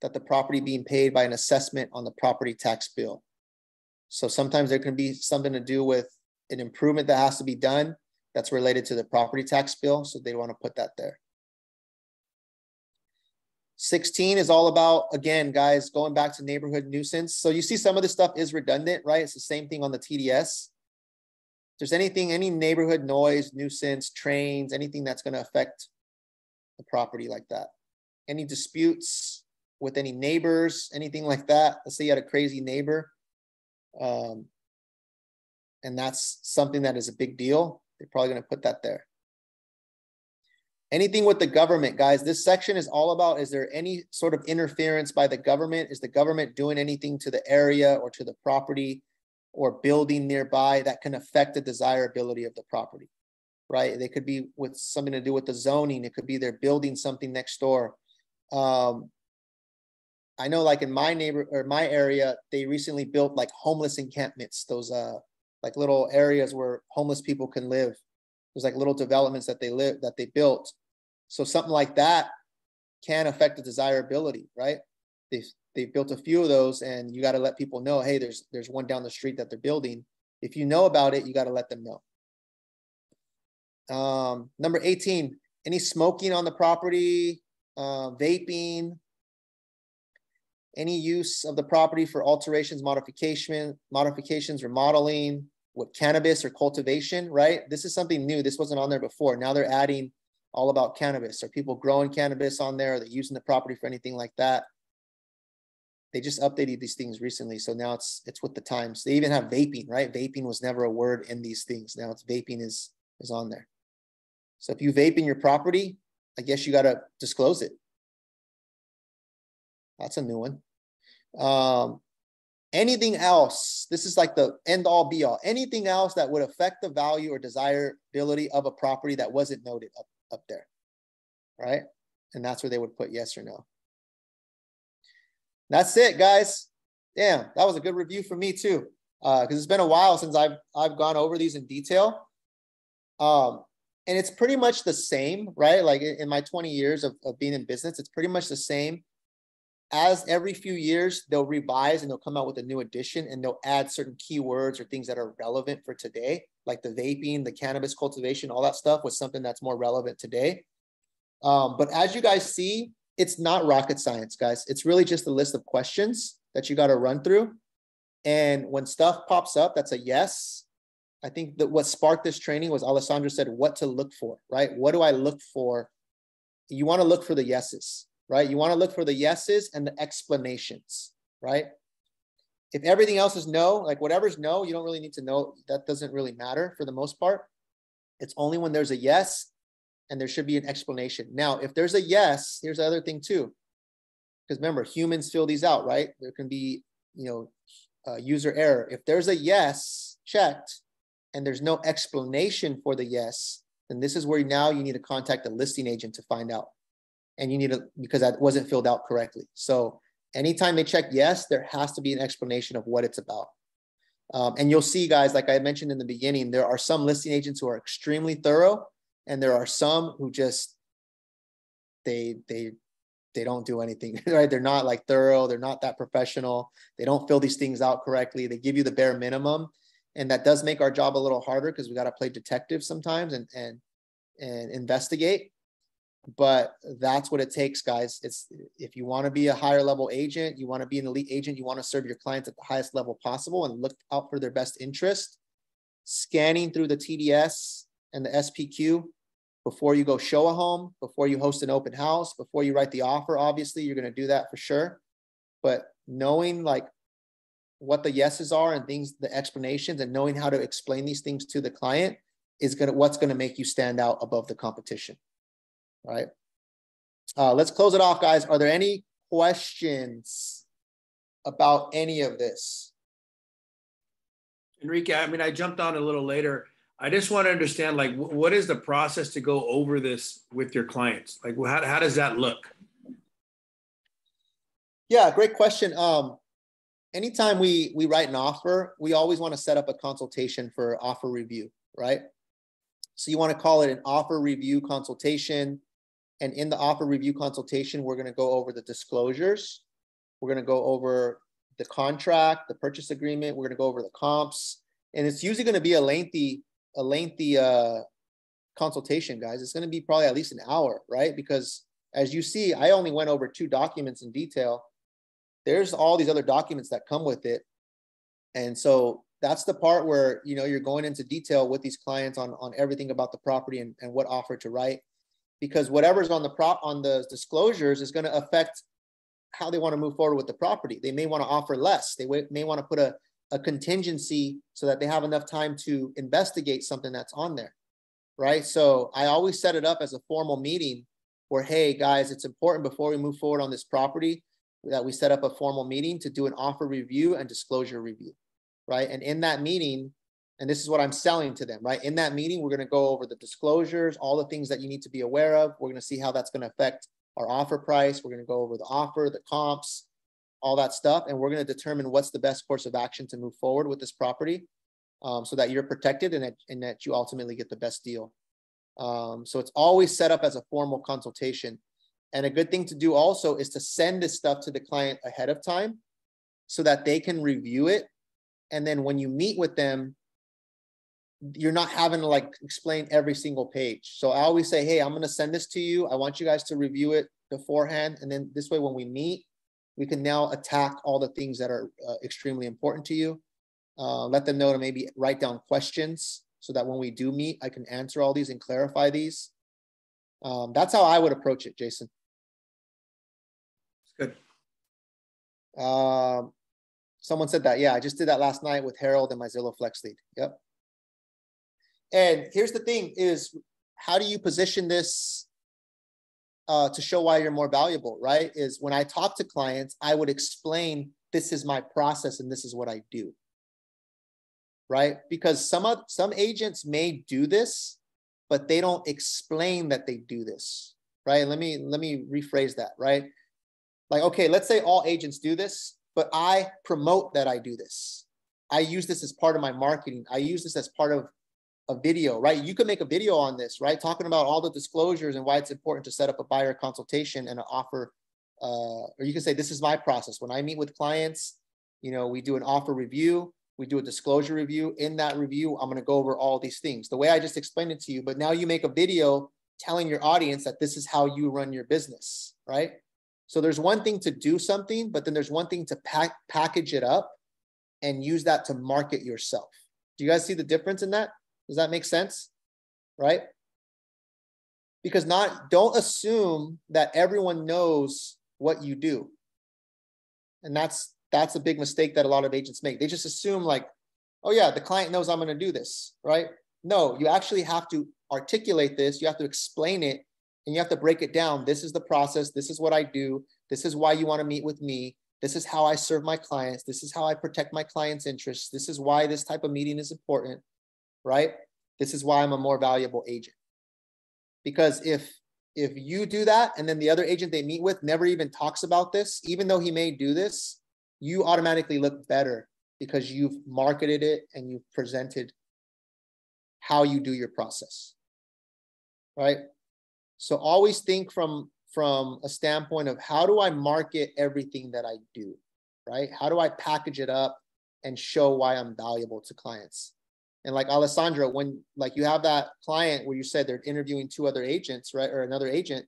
that the property being paid by an assessment on the property tax bill. So sometimes there can be something to do with an improvement that has to be done that's related to the property tax bill. So they want to put that there. 16 is all about, again, guys, going back to neighborhood nuisance. So you see some of this stuff is redundant, right? It's the same thing on the TDS. There's anything, any neighborhood noise, nuisance, trains, anything that's going to affect the property like that. Any disputes with any neighbors, anything like that. Let's say you had a crazy neighbor. Um, and that's something that is a big deal. They're probably going to put that there anything with the government, guys. This section is all about is there any sort of interference by the government? Is the government doing anything to the area or to the property or building nearby that can affect the desirability of the property? Right? They could be with something to do with the zoning. It could be they're building something next door. Um, I know, like in my neighbor or my area, they recently built like homeless encampments. Those uh, like little areas where homeless people can live. There's like little developments that they live that they built so something like that can affect the desirability, right? They've, they've built a few of those and you got to let people know, hey, there's, there's one down the street that they're building. If you know about it, you got to let them know. Um, number 18, any smoking on the property, uh, vaping, any use of the property for alterations, modification, modifications, remodeling with cannabis or cultivation, right? This is something new. This wasn't on there before. Now they're adding all about cannabis. Are people growing cannabis on there? Are they using the property for anything like that? They just updated these things recently, so now it's it's with the times. They even have vaping, right? Vaping was never a word in these things. Now it's vaping is is on there. So if you vape in your property, I guess you got to disclose it. That's a new one. Um, anything else, this is like the end all be all. Anything else that would affect the value or desirability of a property that wasn't noted up up there, right? And that's where they would put yes or no. That's it, guys. Damn, that was a good review for me too, because uh, it's been a while since I've I've gone over these in detail. Um, and it's pretty much the same, right? Like in my 20 years of, of being in business, it's pretty much the same. As every few years, they'll revise and they'll come out with a new edition and they'll add certain keywords or things that are relevant for today like the vaping, the cannabis cultivation, all that stuff was something that's more relevant today. Um, but as you guys see, it's not rocket science, guys. It's really just a list of questions that you got to run through. And when stuff pops up, that's a yes. I think that what sparked this training was Alessandro said, what to look for, right? What do I look for? You want to look for the yeses, right? You want to look for the yeses and the explanations, right? if everything else is no, like whatever's no, you don't really need to know. That doesn't really matter for the most part. It's only when there's a yes and there should be an explanation. Now, if there's a yes, here's the other thing too. Because remember, humans fill these out, right? There can be, you know, uh, user error. If there's a yes checked and there's no explanation for the yes, then this is where now you need to contact the listing agent to find out. And you need to, because that wasn't filled out correctly. So anytime they check yes, there has to be an explanation of what it's about. Um, and you'll see, guys, like I mentioned in the beginning, there are some listing agents who are extremely thorough, and there are some who just they they they don't do anything right. They're not like thorough. They're not that professional. They don't fill these things out correctly. They give you the bare minimum, and that does make our job a little harder because we got to play detective sometimes and and and investigate but that's what it takes guys it's if you want to be a higher level agent you want to be an elite agent you want to serve your clients at the highest level possible and look out for their best interest scanning through the tds and the spq before you go show a home before you host an open house before you write the offer obviously you're going to do that for sure but knowing like what the yeses are and things the explanations and knowing how to explain these things to the client is going to what's going to make you stand out above the competition right? Uh, let's close it off, guys. Are there any questions about any of this? Enrique, I mean, I jumped on a little later. I just want to understand, like, what is the process to go over this with your clients? Like, how, how does that look? Yeah, great question. Um, anytime we we write an offer, we always want to set up a consultation for offer review, right? So you want to call it an offer review consultation And in the offer review consultation, we're going to go over the disclosures. We're going to go over the contract, the purchase agreement. We're going to go over the comps, and it's usually going to be a lengthy, a lengthy uh, consultation, guys. It's going to be probably at least an hour, right? Because as you see, I only went over two documents in detail. There's all these other documents that come with it, and so that's the part where you know you're going into detail with these clients on on everything about the property and, and what offer to write because whatever's on the prop on the disclosures is going to affect how they want to move forward with the property. They may want to offer less. They may want to put a, a contingency so that they have enough time to investigate something that's on there. Right. So I always set it up as a formal meeting where, hey, guys, it's important before we move forward on this property that we set up a formal meeting to do an offer review and disclosure review. Right. And in that meeting, and this is what I'm selling to them, right? In that meeting, we're going to go over the disclosures, all the things that you need to be aware of. We're going to see how that's going to affect our offer price. We're going to go over the offer, the comps, all that stuff. And we're going to determine what's the best course of action to move forward with this property um, so that you're protected and that, and that you ultimately get the best deal. Um, so it's always set up as a formal consultation. And a good thing to do also is to send this stuff to the client ahead of time so that they can review it. And then when you meet with them, you're not having to like explain every single page. So I always say, hey, I'm going to send this to you. I want you guys to review it beforehand. And then this way, when we meet, we can now attack all the things that are uh, extremely important to you. Uh, let them know to maybe write down questions so that when we do meet, I can answer all these and clarify these. Um, that's how I would approach it, Jason. It's Good. Um, someone said that. Yeah, I just did that last night with Harold and my Zillow Flex lead. Yep. And here's the thing is how do you position this uh, to show why you're more valuable, right? Is when I talk to clients, I would explain this is my process and this is what I do. Right? Because some of some agents may do this, but they don't explain that they do this. Right? Let me let me rephrase that, right? Like, okay, let's say all agents do this, but I promote that I do this. I use this as part of my marketing. I use this as part of a video, right? You could make a video on this, right? Talking about all the disclosures and why it's important to set up a buyer consultation and an offer. Uh, or you can say, this is my process. When I meet with clients, you know, we do an offer review, we do a disclosure review. In that review, I'm going to go over all these things the way I just explained it to you. But now you make a video telling your audience that this is how you run your business, right? So there's one thing to do something, but then there's one thing to pack, package it up and use that to market yourself. Do you guys see the difference in that? Does that make sense? Right? Because not don't assume that everyone knows what you do. And that's that's a big mistake that a lot of agents make. They just assume like, oh yeah, the client knows I'm going to do this, right? No, you actually have to articulate this, you have to explain it, and you have to break it down. This is the process, this is what I do, this is why you want to meet with me. This is how I serve my clients. This is how I protect my clients' interests. This is why this type of meeting is important right? This is why I'm a more valuable agent. Because if if you do that and then the other agent they meet with never even talks about this, even though he may do this, you automatically look better because you've marketed it and you've presented how you do your process. Right? So always think from from a standpoint of how do I market everything that I do? Right? How do I package it up and show why I'm valuable to clients? And like Alessandra, when like you have that client where you said they're interviewing two other agents, right, or another agent,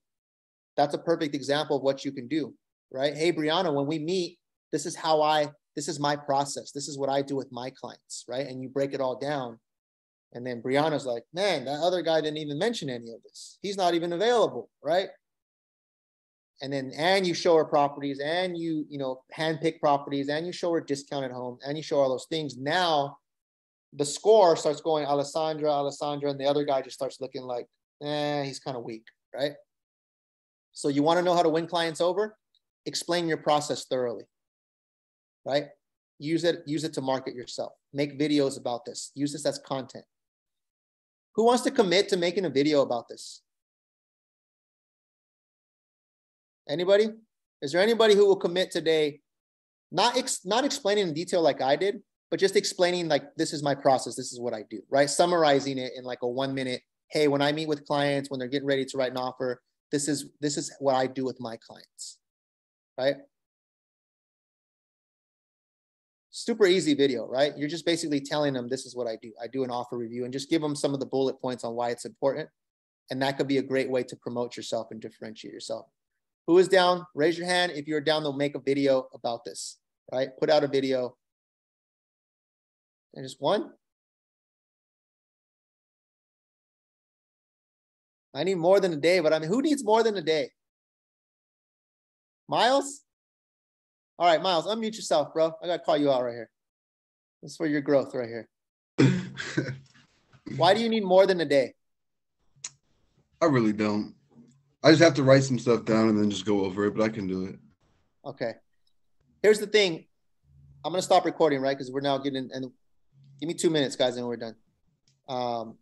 that's a perfect example of what you can do, right? Hey, Brianna, when we meet, this is how I, this is my process. This is what I do with my clients, right? And you break it all down. And then Brianna's like, man, that other guy didn't even mention any of this. He's not even available, right? And then, and you show her properties and you, you know, handpick properties and you show her discounted home and you show all those things. Now the score starts going Alessandra, Alessandra, and the other guy just starts looking like, eh, he's kind of weak, right? So you want to know how to win clients over? Explain your process thoroughly, right? Use it, use it to market yourself. Make videos about this. Use this as content. Who wants to commit to making a video about this? Anybody? Is there anybody who will commit today? Not ex- not explaining in detail like I did, but just explaining like this is my process this is what i do right summarizing it in like a one minute hey when i meet with clients when they're getting ready to write an offer this is this is what I do with my clients, right? Super easy video, right? You're just basically telling them this is what I do. I do an offer review and just give them some of the bullet points on why it's important. And that could be a great way to promote yourself and differentiate yourself. Who is down? Raise your hand. If you're down, they'll make a video about this, right? Put out a video. Just one. I need more than a day, but I mean, who needs more than a day? Miles? All right, Miles, unmute yourself, bro. I got to call you out right here. This is for your growth right here. Why do you need more than a day? I really don't. I just have to write some stuff down and then just go over it, but I can do it. Okay. Here's the thing. I'm gonna stop recording, right? Because we're now getting and give me two minutes, guys, and we're done. Um,